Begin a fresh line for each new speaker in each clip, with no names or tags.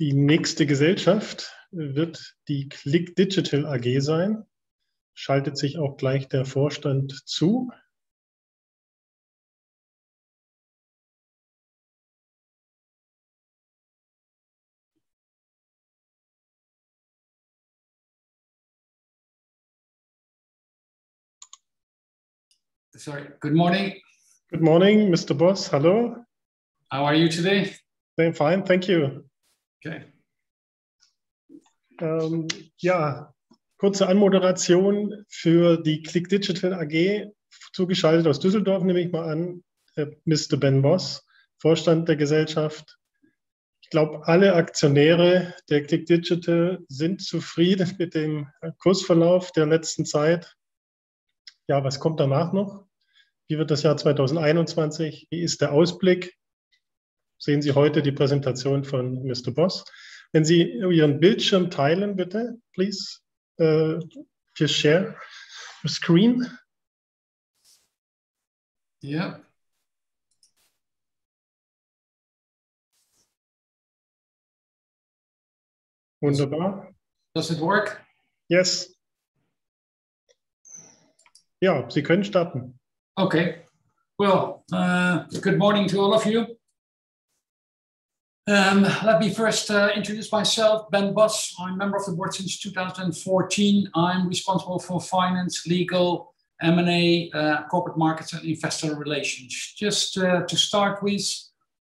Die nächste Gesellschaft wird die Click Digital AG sein. Schaltet sich auch gleich der Vorstand zu.
Sorry, good morning.
Good morning, Mr. Boss. Hello.
How are you today?
I'm fine, thank you.
Okay.
Ähm, ja, kurze Anmoderation für die Click Digital AG, zugeschaltet aus Düsseldorf, nehme ich mal an, Mr. Ben Boss, Vorstand der Gesellschaft. Ich glaube, alle Aktionäre der Click Digital sind zufrieden mit dem Kursverlauf der letzten Zeit. Ja, was kommt danach noch? Wie wird das Jahr 2021? Wie ist der Ausblick? sehen Sie heute die Präsentation von Mr. Boss. Wenn Sie Ihren Bildschirm teilen, bitte, please, uh, just share the screen.
Ja.
Wunderbar.
Does it work?
Yes. Ja, Sie können starten.
Okay. Well, uh, good morning to all of you. Um, let me first uh, introduce myself, Ben Bos. I'm a member of the board since 2014. I'm responsible for finance, legal, M&A, uh, corporate markets, and investor relations. Just uh, to start with,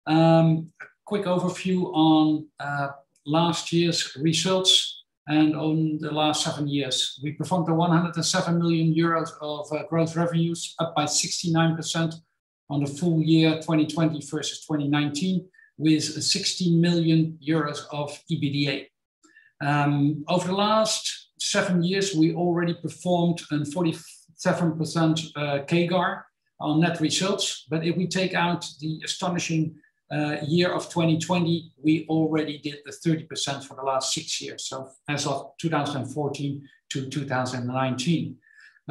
um, a quick overview on uh, last year's results and on the last seven years. We performed a 107 million euros of uh, gross revenues, up by 69% on the full year 2020 versus 2019 with 16 million euros of EBITDA. Um, over the last seven years, we already performed a 47% uh, on net results. But if we take out the astonishing uh, year of 2020, we already did the 30% for the last six years. So as of 2014 to 2019.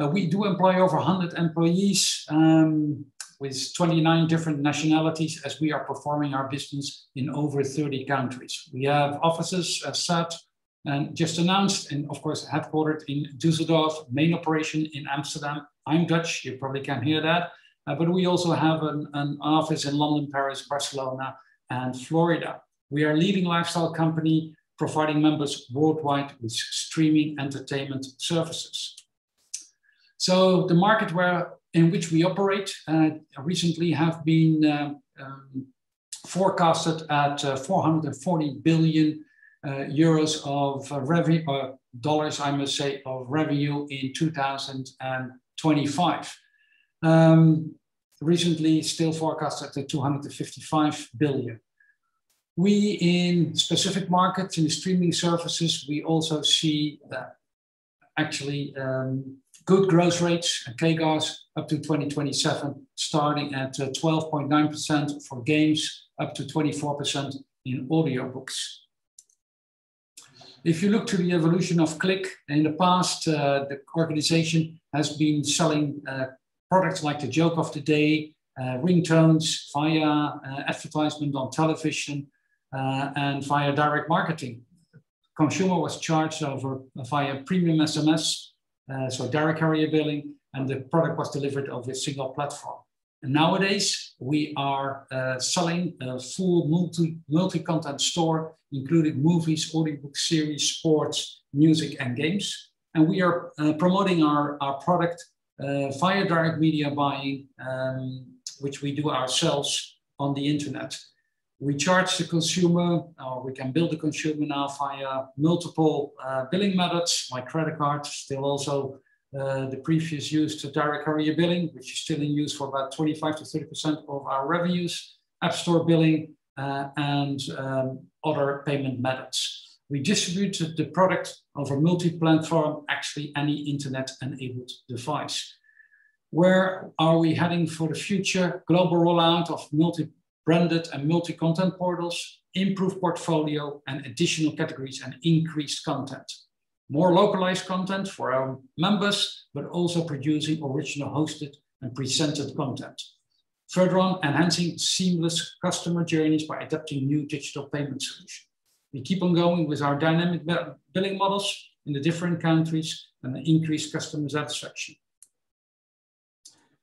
Uh, we do employ over 100 employees. Um, with 29 different nationalities as we are performing our business in over 30 countries. We have offices as such and just announced and of course headquartered in Düsseldorf, main operation in Amsterdam. I'm Dutch, you probably can hear that. Uh, but we also have an, an office in London, Paris, Barcelona, and Florida. We are a leading lifestyle company providing members worldwide with streaming entertainment services. So the market where in which we operate uh, recently have been um, um forecasted at uh, 440 billion uh, euros of uh, revenue, or dollars, I must say, of revenue in 2025. Um, recently, still forecasted at 255 billion. We, in specific markets, in the streaming services, we also see that actually um, good growth rates and CAGRs up to 2027, starting at 12.9% uh, for games, up to 24% in audiobooks. If you look to the evolution of CLIQ, in the past, uh, the organization has been selling uh, products like the joke of the day, uh, ringtones via uh, advertisement on television, uh, and via direct marketing. Consumer was charged over via premium SMS uh, so direct carrier billing, and the product was delivered over a single platform. And nowadays, we are uh, selling a full multi, multi-content store, including movies, audiobook series, sports, music, and games. And we are uh, promoting our, our product uh, via direct media buying, um, which we do ourselves on the internet. We charge the consumer, or we can bill the consumer now via multiple uh, billing methods, like credit card, still also uh, the previous use to direct carrier billing, which is still in use for about 25 to 30% of our revenues, App Store billing, uh, and um, other payment methods. We distribute the product over multi-platform, actually any internet-enabled device. Where are we heading for the future? Global rollout of multi branded and multi-content portals. improved portfolio and additional categories and increased content. More localized content for our members, but also producing original hosted and presented content. Further on, enhancing seamless customer journeys by adapting new digital payment solutions. We keep on going with our dynamic billing models in the different countries and increase customer satisfaction.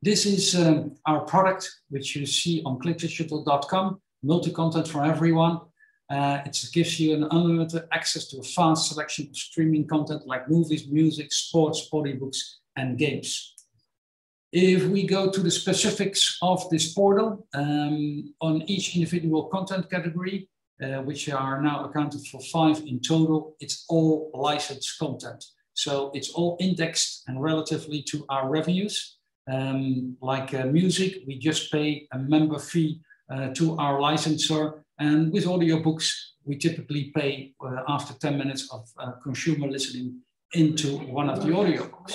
This is um, our product, which you see on cliqdigital.com, multi-content for everyone. Uh, it gives you an unlimited access to a fast selection of streaming content like movies, music, sports, audiobooks, and games. If we go to the specifics of this portal, um, on each individual content category, uh, which are now accounted for five in total, it's all licensed content. So it's all indexed and relatively to our revenues. Um, like uh, music, we just pay a member fee uh, to our licensor. And with audiobooks, we typically pay uh, after 10 minutes of uh, consumer listening into one of the audiobooks.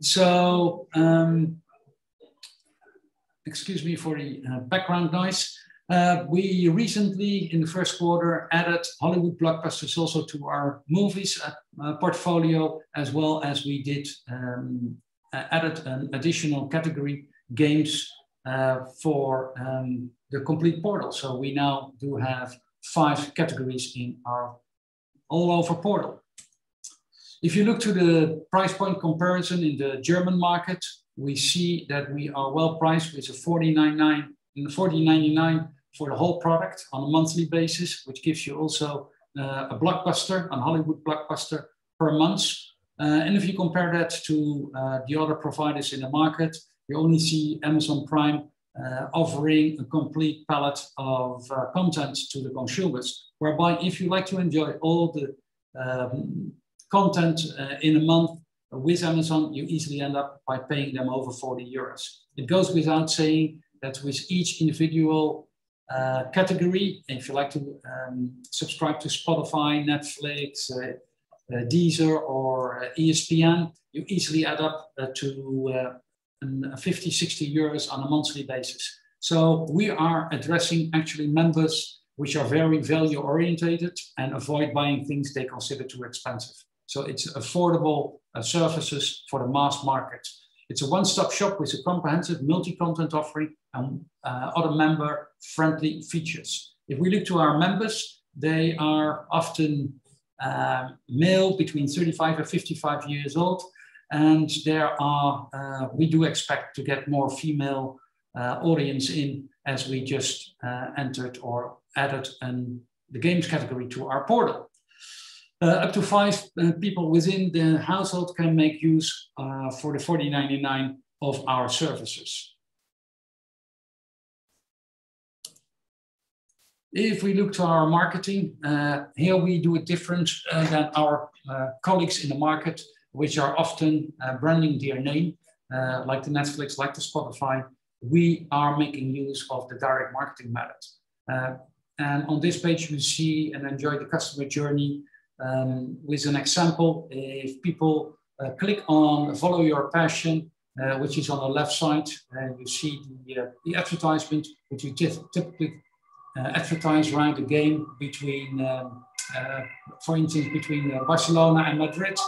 So, um, excuse me for the uh, background noise. Uh, we recently, in the first quarter, added Hollywood blockbusters also to our movies uh, uh portfolio, as well as we did um, added an additional category, games, uh, for um, the complete portal. So we now do have five categories in our all over portal. If you look to the price point comparison in the German market, we see that we are well priced with a 49.99 14.99 for the whole product on a monthly basis, which gives you also uh, a blockbuster, a Hollywood blockbuster per month. Uh, and if you compare that to uh, the other providers in the market, you only see Amazon Prime uh, offering a complete palette of uh, content to the consumers, whereby if you like to enjoy all the um, content in a month with Amazon, you easily end up by paying them over 40 euros. It goes without saying that with each individual uh, category, if you like to um, subscribe to Spotify, Netflix, uh, uh, Deezer, or ESPN, you easily add up to 50, 60 euros on a monthly basis. So we are addressing actually members which are very value orientated and avoid buying things they consider too expensive. So it's affordable uh, services for the mass market. It's a one-stop shop with a comprehensive multi-content offering and uh, other member-friendly features. If we look to our members, they are often uh, male between 35 and 55 years old. And there are, uh, we do expect to get more female uh, audience in as we just uh, entered or added an, the games category to our portal. Uh, up to five uh, people within the household can make use uh, for the 4099 of our services. If we look to our marketing, uh, here we do it different uh, than our uh, colleagues in the market, which are often branding their name, like the Netflix, like the Spotify. We are making use of the direct marketing method. and on this page, you see and enjoy the customer journey um, with an example, if people uh, click on follow your passion, uh, which is on the left side, and you see the, uh, the advertisement, which you typically uh, advertise around the game between, um, uh, for instance, between uh, Barcelona and Madrid.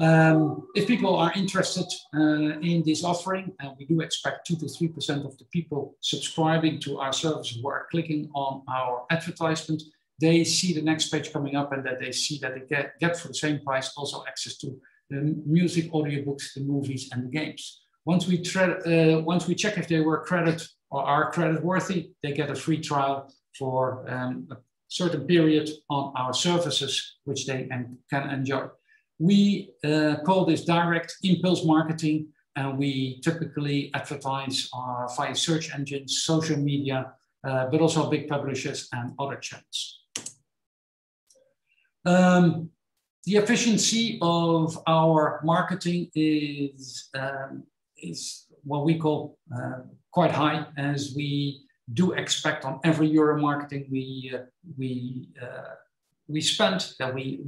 Um, if people are interested in this offering, and we do expect two to three percent of the people subscribing to our service who are clicking on our advertisement, they see the next page coming up and that they see that they get, get for the same price also access to the music, audiobooks, the movies, and the games. Once we, uh, once we check if they were credit or are credit worthy, they get a free trial for um, a certain period on our services, which they can enjoy. We uh, call this direct impulse marketing, and we typically advertise uh, via search engines, social media, uh, but also big publishers and other channels. Um, the efficiency of our marketing is, um, is what we call uh, quite high, as we do expect on every euro marketing we, uh, we, uh, we spend that we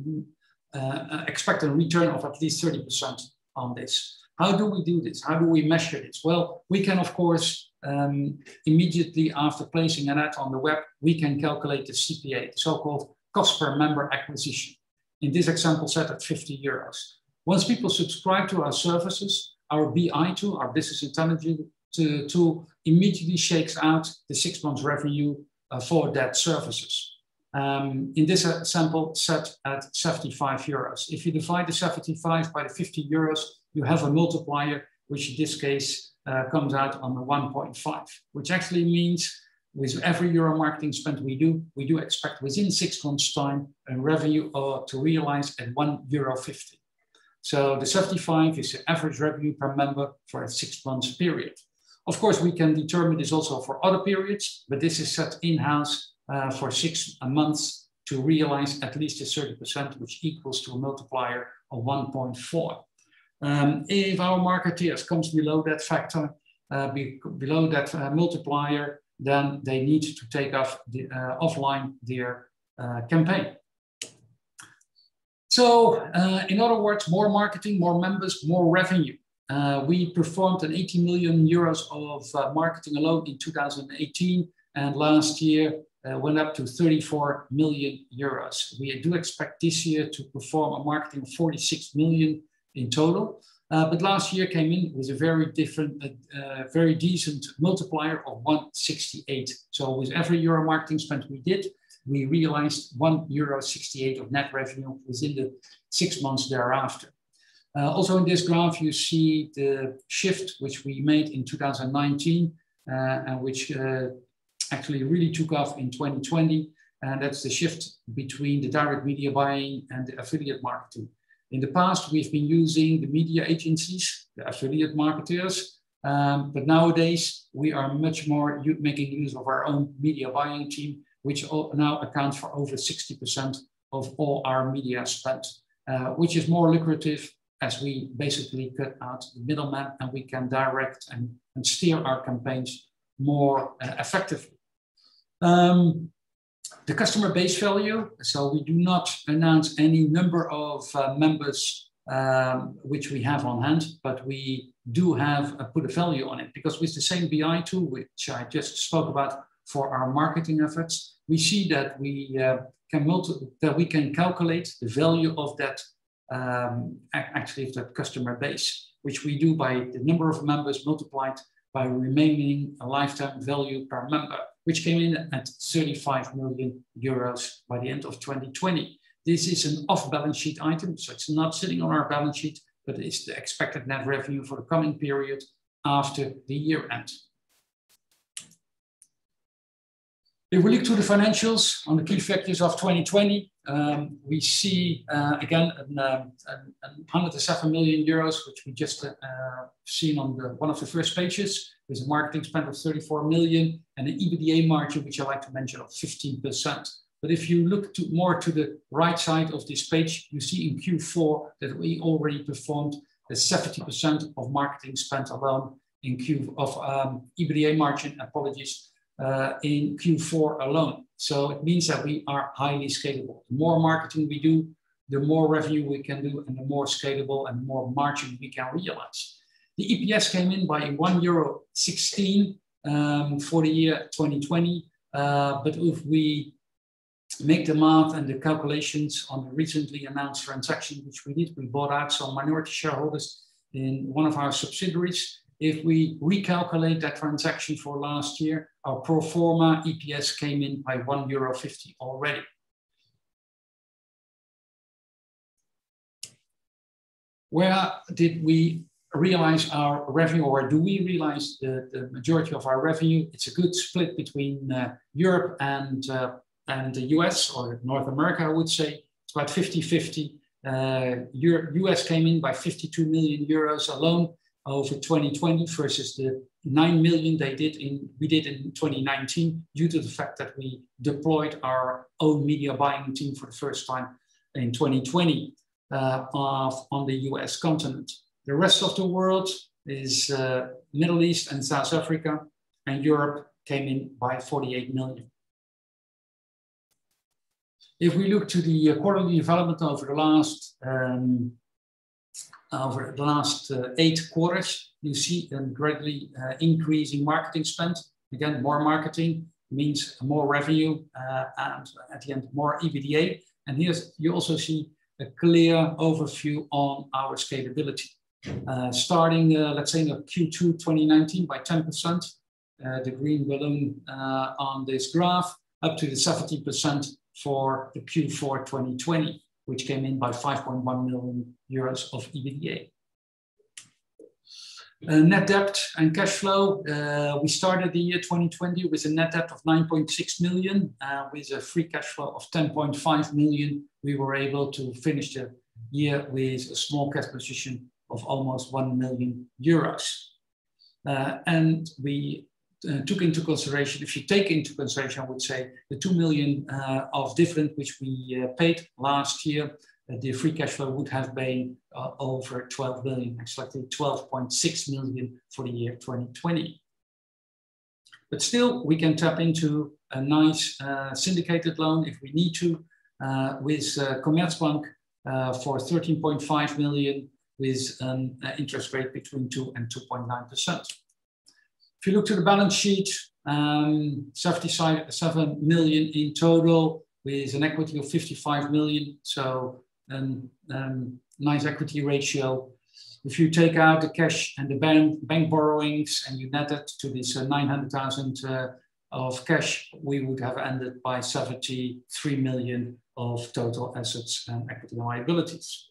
uh, expect a return of at least 30% on this. How do we do this? How do we measure this? Well, we can, of course, um, immediately after placing an ad on the web, we can calculate the CPA, the so-called cost per member acquisition. In this example set at 50 euros. Once people subscribe to our services, our BI tool, our business intelligence tool, immediately shakes out the six months revenue uh, for that services. Um, in this example, set at 75 euros. If you divide the 75 by the 50 euros, you have a multiplier, which in this case uh, comes out on the 1.5, which actually means with every euro marketing spend we do, we do expect within six months' time a revenue uh, to realize at 1 euro 50. So the 75 is the average revenue per member for a six months period. Of course, we can determine this also for other periods, but this is set in-house uh, for six months to realize at least a 30%, which equals to a multiplier of 1.4. Um, if our marketeers comes below that factor, uh, be, below that uh, multiplier, then they need to take off the, uh, offline their uh, campaign. So uh, in other words, more marketing, more members, more revenue. Uh, we performed an 80 million euros of uh, marketing alone in 2018, and last year uh, went up to 34 million euros. We do expect this year to perform a marketing of 46 million in total. Uh, but last year came in with a very different, uh, uh, very decent multiplier of 168. So with every euro marketing spent we did, we realized 1 euro 68 of net revenue within the six months thereafter. Uh, also in this graph, you see the shift which we made in 2019 uh, and which uh, actually really took off in 2020. And that's the shift between the direct media buying and the affiliate marketing. In the past, we've been using the media agencies, the affiliate marketers, um, but nowadays we are much more making use of our own media buying team, which now accounts for over 60% of all our media spent, uh, which is more lucrative as we basically cut out the middleman and we can direct and, and steer our campaigns more uh, effectively. Um, the customer base value, so we do not announce any number of uh, members um, which we have on hand, but we do have put a value on it. Because with the same BI tool, which I just spoke about for our marketing efforts, we see that we uh, can multi- that we can calculate the value of that um, actually of that customer base, which we do by the number of members multiplied by remaining a lifetime value per member, which came in at 35 million euros by the end of 2020. This is an off-balance sheet item, so it's not sitting on our balance sheet, but it's the expected net revenue for the coming period after the year end. If we look to the financials on the key factors of 2020, um, we see uh, again an, uh, an, 107 million euros, which we just uh, seen on the, one of the first pages, with a marketing spend of 34 million and an EBITDA margin, which I like to mention, of 15%. But if you look to more to the right side of this page, you see in Q4 that we already performed the 70% of marketing spent alone in Q of um, EBITDA margin, apologies, uh, in Q4 alone. So it means that we are highly scalable. The more marketing we do, the more revenue we can do, and the more scalable and more margin we can realize. The EPS came in by one euro 16 um, for the year 2020. Uh, but if we make the math and the calculations on the recently announced transaction, which we did, we bought out some minority shareholders in one of our subsidiaries. If we recalculate that transaction for last year, our pro forma EPS came in by one euro 50 already. Where did we realize our revenue, or do we realize the, the majority of our revenue? It's a good split between uh, Europe and, uh, and the US, or North America, I would say. It's about 50 50. Uh, US came in by 52 million euros alone over 2020 versus the 9 million they did in we did in 2019 due to the fact that we deployed our own media buying team for the first time in 2020 uh, of, on the US continent. The rest of the world is uh, Middle East and South Africa and Europe came in by 48 million. If we look to the uh, quarterly development over the last um, over the last uh, eight quarters, you see a gradually uh, increasing marketing spend. Again, more marketing means more revenue uh, and at the end, more EBITDA. And here's, you also see a clear overview on our scalability. Uh, starting, uh, let's say, in Q2 2019 by 10%, uh, the green balloon on this graph, up to the 70% for the Q4 2020, which came in by 5.1 million euros of EBITDA. Uh, net debt and cash flow. Uh, we started the year 2020 with a net debt of 9.6 million, uh, with a free cash flow of 10.5 million. We were able to finish the year with a small cash position of almost 1 million euros. Uh, and we uh, took into consideration, if you take into consideration, I would say, the 2 million uh, of dividend which we paid last year, the free cash flow would have been uh, over 12 million, actually 12.6 million for the year 2020. But still, we can tap into a nice uh, syndicated loan if we need to uh, with uh, Commerzbank uh, for 13.5 million with an uh, interest rate between 2 and 2.9%. If you look to the balance sheet, um, 77 million in total with an equity of 55 million. So and um, nice equity ratio. If you take out the cash and the bank, bank borrowings and you net it to this uh, 900,000 uh, of cash, we would have ended by 73 million of total assets and equity liabilities.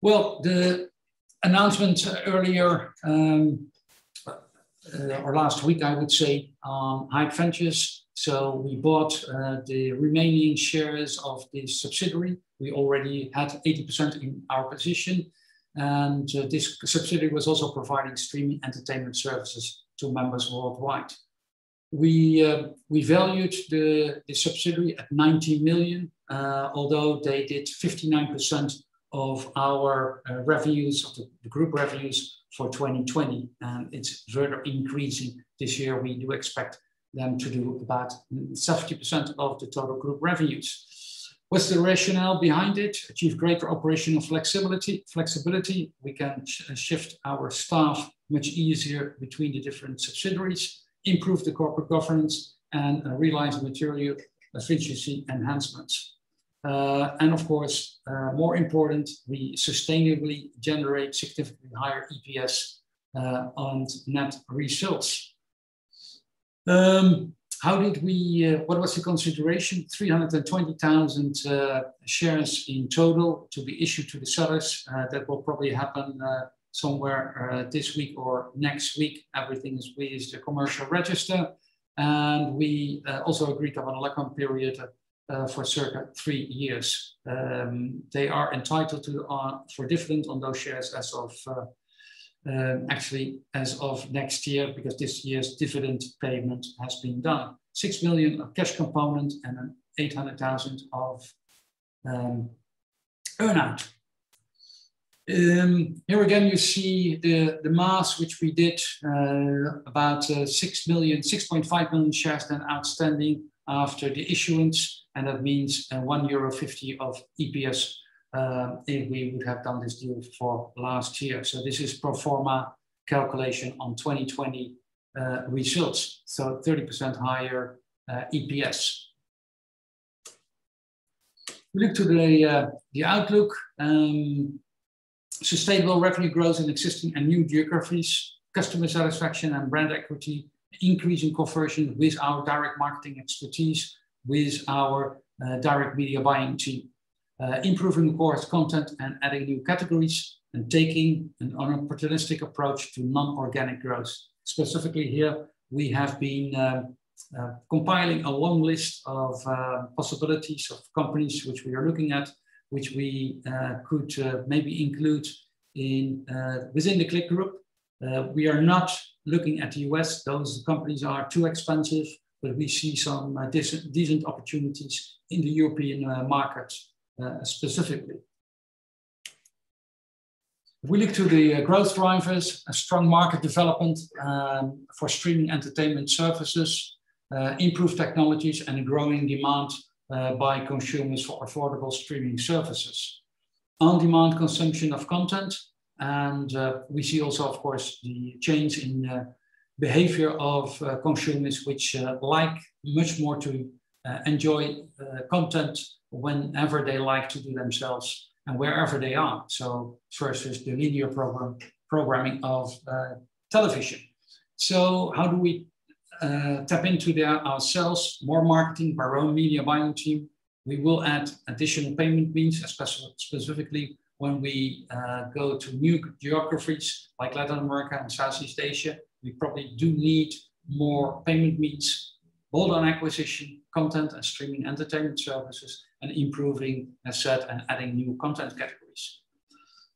Well, the announcement earlier, um, uh, or last week, I would say, on Hype Ventures. So we bought uh, the remaining shares of the subsidiary we already had 80% in our position. And uh, this subsidiary was also providing streaming entertainment services to members worldwide. We, uh, we valued the, the subsidiary at 90 million, uh, although they did 59% of our uh, revenues, of the, the, group revenues for 2020. And it's further increasing this year. We do expect them to do about 70% of the total group revenues. What's the rationale behind it? Achieve greater operational flexibility. Flexibility. We can sh shift our staff much easier between the different subsidiaries, improve the corporate governance, and uh, realize material efficiency enhancements. Uh, and of course, uh, more important, we sustainably generate significantly higher EPS uh, and net results. Um, how did we, uh, what was the consideration? 320,000 uh, shares in total to be issued to the sellers. Uh, that will probably happen somewhere this week or next week. Everything is with the commercial register. And we also agreed on a lock-on period for circa three years. Um, they are entitled to for dividend on those shares as of um, actually as of next year because this year's dividend payment has been done. 6 million of cash component and an 800,000 of um, earnout. Um, here again, you see the, the mass which we did uh, about uh, 6 million, 6.5 million shares then outstanding after the issuance. And that means uh, 1 euro 50 of EPS uh, if we would have done this deal for last year. So this is pro forma calculation on 2020 uh, results. So 30% higher uh, EPS. We look to the, uh, the outlook. Um, sustainable revenue growth in existing and new geographies, customer satisfaction and brand equity, increasing conversion with our direct marketing expertise, with our uh, direct media buying team uh, improving course content and adding new categories, and taking an opportunistic approach to non-organic growth. Specifically here, we have been uh, uh, compiling a long list of uh, possibilities of companies which we are looking at, which we uh, could uh, maybe include in within the CLIQ group. we are not looking at the US; those companies are too expensive. But we see some decent, decent opportunities in the European market uh, specifically. If we look to the uh, growth drivers, a strong market development um, for streaming entertainment services, uh, improved technologies, and a growing demand uh, by consumers for affordable streaming services. On-demand consumption of content, And uh, we see also, of course, the change in uh, behavior of uh, consumers, which uh, like much more to uh, enjoy uh, content whenever they like to do themselves and wherever they are. So versus the linear program programming of television. So how do we tap into that ourselves? More marketing our own media buying team. We will add additional payment means, especially specifically when we uh, go to new geographies like Latin America and Southeast Asia, we probably do need more payment means, bolt-on acquisition, content and streaming entertainment services, and improving, as said, and adding new content categories.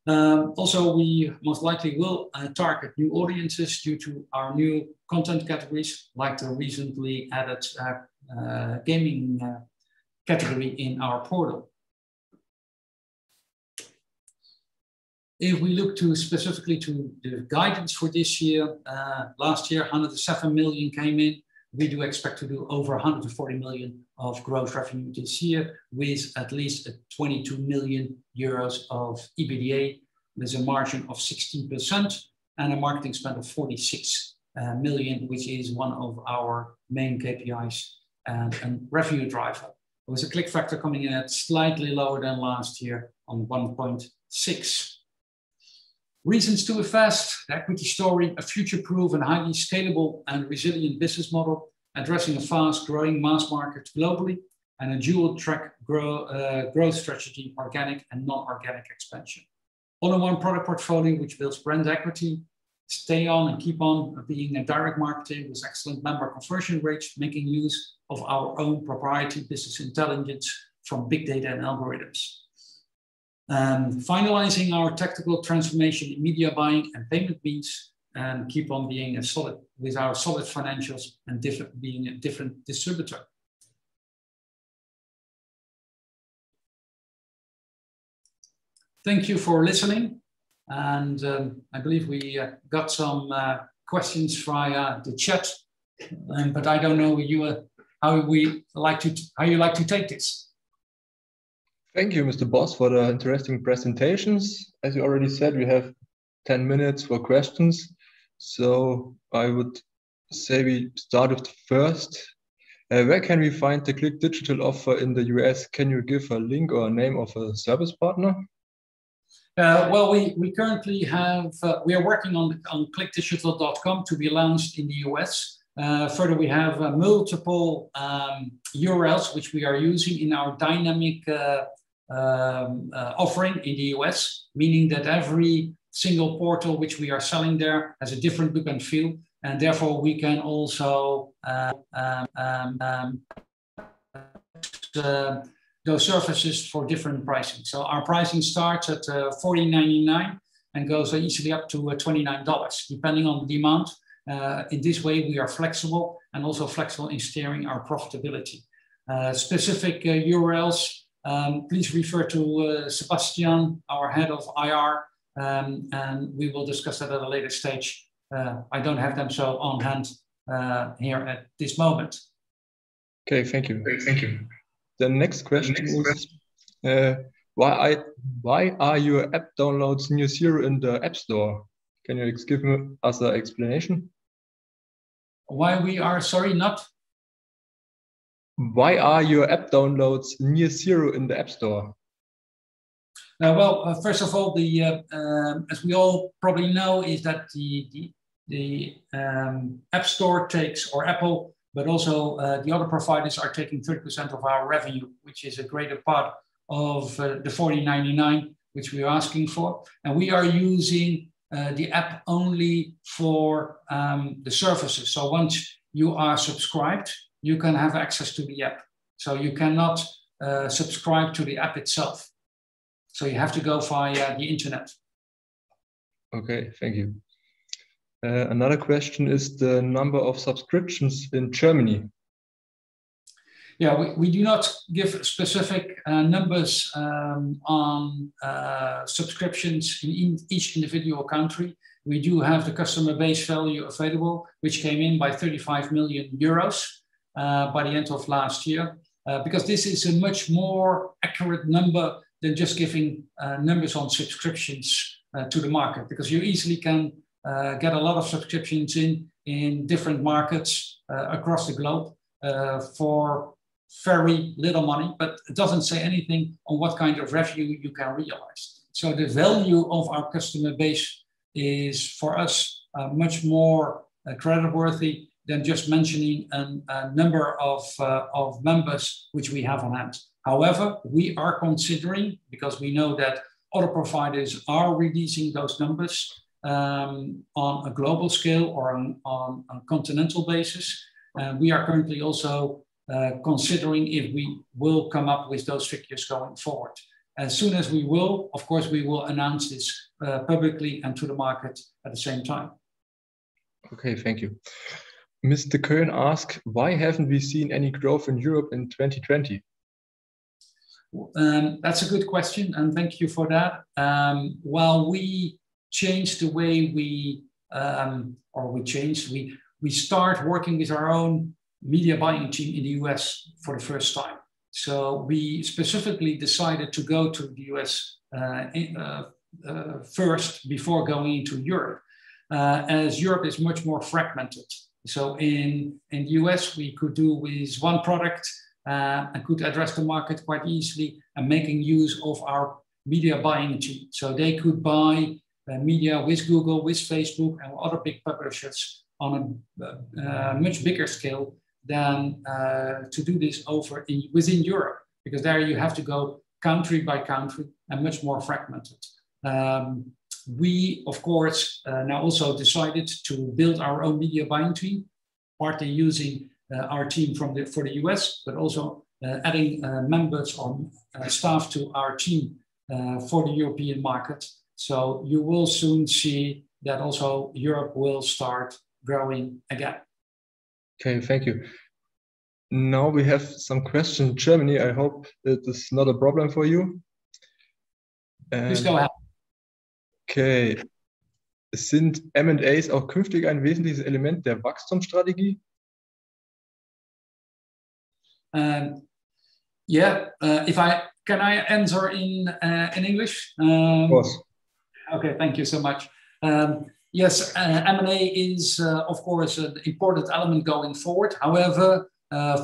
Um, also, we most likely will uh, target new audiences due to our new content categories, like the recently added uh, uh, gaming uh, category in our portal. If we look to specifically to the guidance for this year, uh, last year 107 million came in. We do expect to do over 140 million of gross revenue this year with at least 22 million euros of EBITDA with a margin of 16% and a marketing spend of 46 uh, million, which is one of our main KPIs and, and revenue driver. There was a CLIQ factor coming in at slightly lower than last year on 1.6. Reasons to invest, the equity story, a future-proof and highly scalable and resilient business model, addressing a fast-growing mass market globally, and a dual-track grow, uh, growth strategy, organic and non-organic expansion. All-in-one product portfolio, which builds brand equity, stay on and keep on being a direct marketing with excellent member conversion rates, making use of our own proprietary business intelligence from big data and algorithms. Um, finalizing our tactical transformation in media buying and payment means and keep on being a solid with our solid financials and different, being a different distributor. Thank you for listening. And um, I believe we uh, got some uh, questions via the chat, um, but I don't know you, uh, how we like to how you like to take this.
Thank you, Mr. Bos, for the interesting presentations. As you already said, we have 10 minutes for questions. So I would say we start with the first. Uh, where can we find the CLIQ Digital offer in the US? Can you give a link or a name of a service partner?
Uh, well, we, we currently have, uh, we are working on, on cliqdigital.com to be launched in the US. Uh, further, we have uh, multiple um, URLs which we are using in our dynamic uh, um, uh, offering in the US, meaning that every single portal which we are selling there has a different look and feel. And therefore, we can also uh, um, um, uh, those services for different pricing. So our pricing starts at uh, $14.99 and goes easily up to uh, $29, depending on the demand. Uh, in this way, we are flexible and also flexible in steering our profitability. Uh, specific URLs um, please refer to uh, Sebastian, our head of IR, um, and we will discuss that at a later stage. Uh, I don't have them so on hand uh, here at this moment.
Okay, thank you. Okay, thank you. The next question the next is uh, why I why are your app downloads near zero in the App Store? Can you give us an explanation?
Why we are sorry not
why are your app downloads near zero in the App Store?
Uh, well, uh, first of all, the uh, um, as we all probably know, is that the the, the um, App Store takes or Apple, but also uh, the other providers are taking 30% of our revenue, which is a greater part of uh, the 40.99, which we are asking for, and we are using uh, the app only for um, the services. So once you are subscribed, you can have access to the app. So you cannot uh, subscribe to the app itself. So you have to go via the internet.
Okay, thank you. Uh, another question is the number of subscriptions in Germany.
Yeah, we, we do not give specific uh, numbers um, on uh, subscriptions in, in each individual country. We do have the customer base value available, which came in by 35 million euros. Uh, by the end of last year, uh, because this is a much more accurate number than just giving uh, numbers on subscriptions to the market because you easily can get a lot of subscriptions in in different markets across the globe for very little money, but it doesn't say anything on what kind of revenue you can realize. So the value of our customer base is for us uh, much more uh, creditworthy than just mentioning an, a number of, uh, of members which we have on hand. However, we are considering, because we know that other providers are releasing those numbers um, on a global scale or on, on a continental basis. We are currently also uh, considering if we will come up with those figures going forward. As soon as we will, of course, we will announce this uh, publicly and to the market at the same time.
Okay, thank you. Mr. Köhn asked, why haven't we seen any growth in Europe in 2020?
Um, that's a good question, and thank you for that. Um, while we changed the way we, um, or we changed, we, we start working with our own media buying team in the US for the first time. So we specifically decided to go to the US uh, in, uh, uh, first before going into Europe, uh, as Europe is much more fragmented. So in, in the US, we could do with one product uh, and could address the market quite easily and making use of our media buying team. So they could buy uh, media with Google, with Facebook, and other big publishers on a much bigger scale than uh, to do this over in, within Europe, because there you have to go country by country and much more fragmented. Um, we, of course, uh, now also decided to build our own media buying team, partly using uh, our team from the, for the US, but also uh, adding uh, members or uh, staff to our team for the European market. So you will soon see that also Europe will start growing again.
Okay, thank you. Now we have some questions Germany. I hope it is not a problem for you.
Please go ahead.
Okay. Sind M&As auch künftig ein wesentliches Element der Wachstumsstrategie?
Um, yeah, uh, if I can I answer in uh, in English? Um,
of course.
Okay, thank you so much. Um, Yes, uh, M&A is, uh, of course, an important element going forward. However,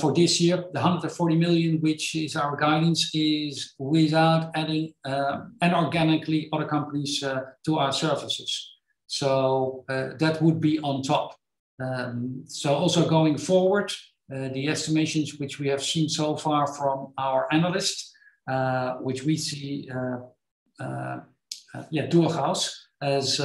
for this year, the 140 million, which is our guidance, is without adding uh, and organically other companies uh, to our services. So uh, that would be on top. Um, so also going forward, the estimations which we have seen so far from our analysts, which we see, yeah, Doorgaus as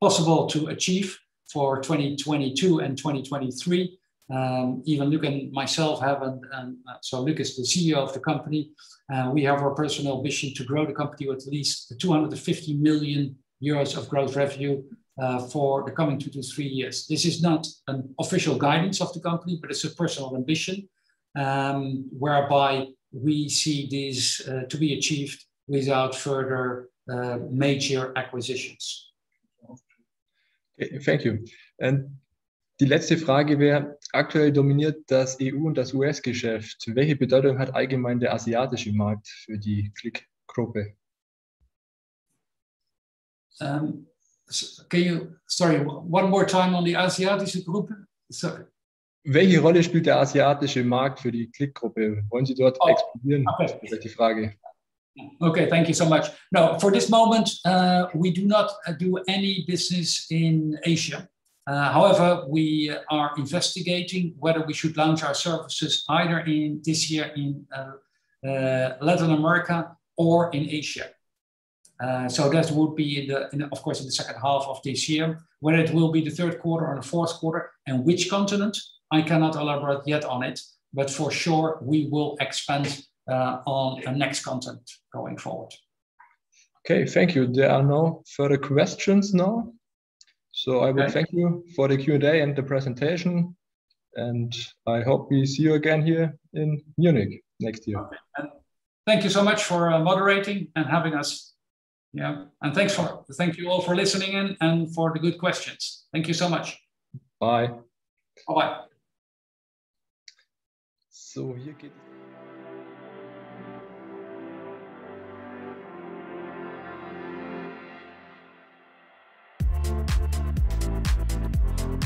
possible to achieve for 2022 and 2023. Um, even Luc and myself have, and, and uh, so Luc is the CEO of the company. Uh, we have our personal ambition to grow the company with at least 250 million euros of growth revenue uh, for the coming two to three years. This is not an official guidance of the company, but it's a personal ambition um, whereby we see this uh, to be achieved without further uh, major acquisitions.
Thank you. Und die letzte Frage wäre, aktuell dominiert das EU- und das US-Geschäft. Welche Bedeutung hat allgemein der asiatische Markt für die Click-Gruppe?
Um, can you, sorry, one more time on the asiatische Gruppe? Sorry.
Welche Rolle spielt der asiatische Markt für die Click-Gruppe? Wollen Sie dort oh, expandieren? Okay. Das ist die Frage.
Okay, thank you so much. No, for this moment, uh, we do not uh, do any business in Asia. Uh, however, we are investigating whether we should launch our services either in this year in uh, uh, Latin America or in Asia. Uh, so that would be, in the, in, of course, in the second half of this year. Whether it will be the third quarter or the fourth quarter, and which continent, I cannot elaborate yet on it. But for sure, we will expand on the next content going forward.
Okay, thank you. There are no further questions now. So I would okay. thank you for the Q&A and the presentation. And I hope we see you again here in Munich next year. Okay.
And thank you so much for uh, moderating and having us. Yeah, and thanks for thank you all for listening in and for the good questions. Thank you so much.
Bye.
Bye. -bye.
So, hier geht